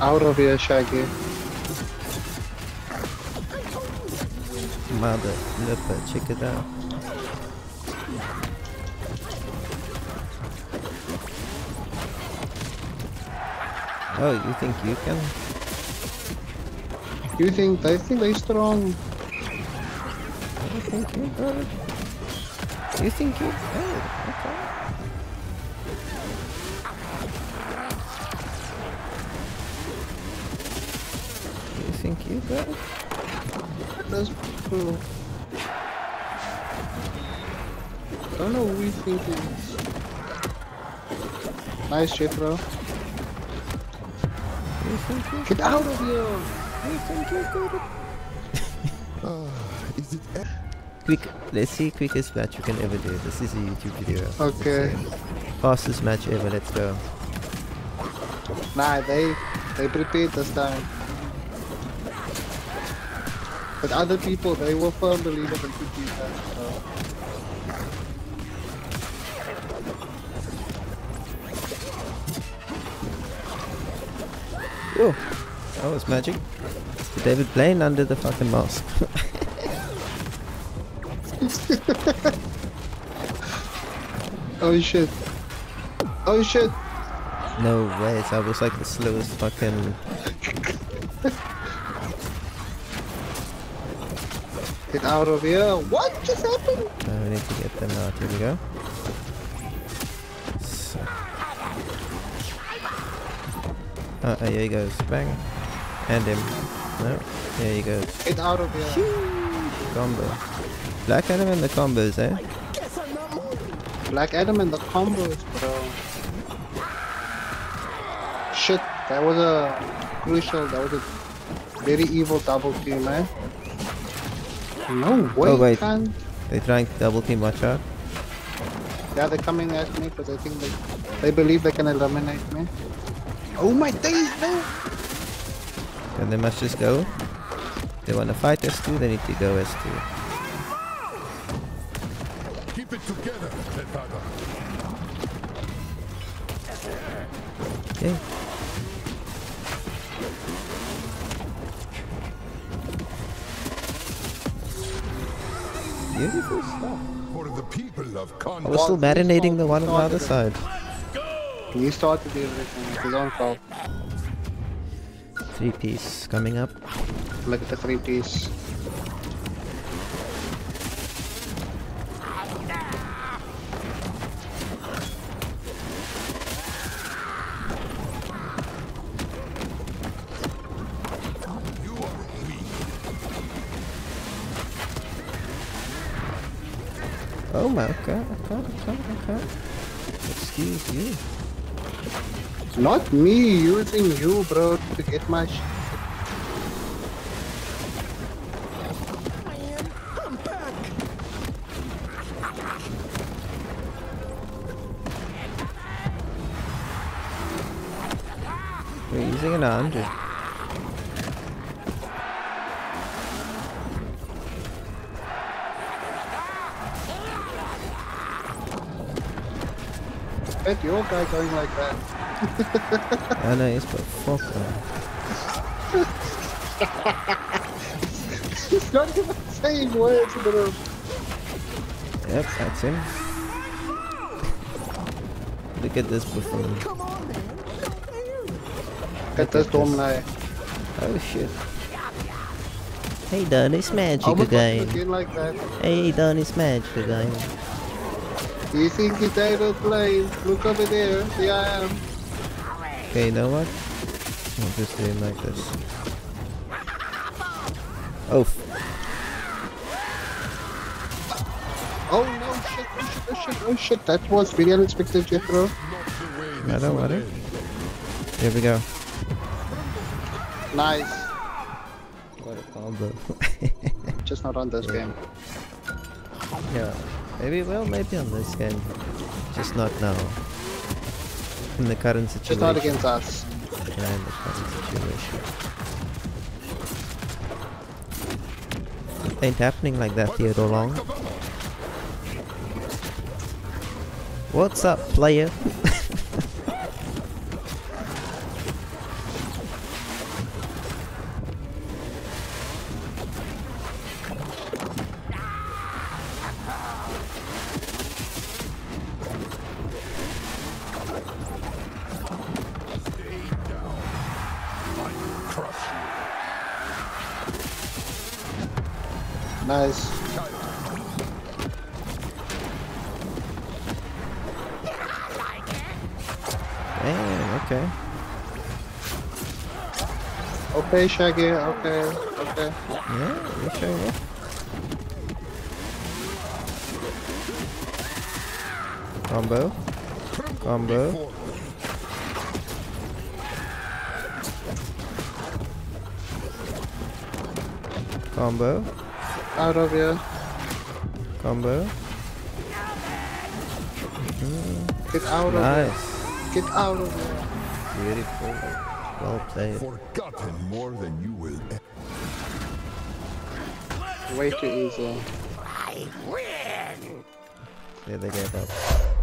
out of here, Shaggy. Mother flipper, check it out. Oh, you think you can? You think they think they strong? I think you good. You think you good? Okay. Think you good? That's cool. I don't know who we think it is. Nice shit, bro. You think you Get out of here! You think you good? Uh, is it Quick, let's see quickest match you can ever do. This is a YouTube video. Okay. Fastest match ever, let's go. Nah, they they prepared this time. But other people, they were firm believers they could beat us. So. Oh, that was magic. Mr. David Blaine under the fucking mask. Oh shit! Oh shit! no way, that was like the slowest fucking... Get out of here! What just happened? Uh, we need to get them out. Here we go. So. Uh, uh, here he goes. Bang. And him. No. Here he goes. Get out of here! Combo. Black Adam and the combos, eh? Black Adam and the combos, bro. Shit, that was a crucial, that was a very evil double team, man. No way, Oh, wait. man. They're trying to double team, watch out. Yeah, they're coming at me because I think they, they believe they can eliminate me. Oh my days, no! And they must just go. They want to fight as two, they need to go as two. Keep it together, Lethaga. Okay. Beautiful stuff. For the people of I was still marinating the one on the other side. He started everything, it's his own fault. Three piece coming up. Look at the three piece. Oh my god, god, god, god. Excuse you. It's not me using you, bro, to get my sh We're using an 100. Bet your guy going like that. I know, it's but fuck man. He's not even saying words, bro. Yep, that's him. Look at this buffoon. Get this dominate. Oh shit. Hey done it's magic much again. again like? Hey done it's magic again. Do you think he's David Blaine? Look over there. Here I am. Okay, you know what? I'll just do it like this. Oh, Oh no, shit, oh shit, oh shit, oh shit. That was very unexpected, Jethro. I don't worry. Here we go. Nice. What a combo. Just not on this game. yeah. Maybe, well, maybe on this game. Just not now. In the current situation. Just not against us. Yeah, in the current situation. It ain't happening like that, Theodore Long. What's up, player? Nice. Damn, okay. Okay, Shaggy. Okay, okay. Yeah, okay, yeah. Combo. Combo. Combo. Out of here. Combo. Get out of Nice. here. Get out of here. Beautiful. Well played. forgotten more than you will Way too easy. I win. Yeah, they gave up.